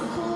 그거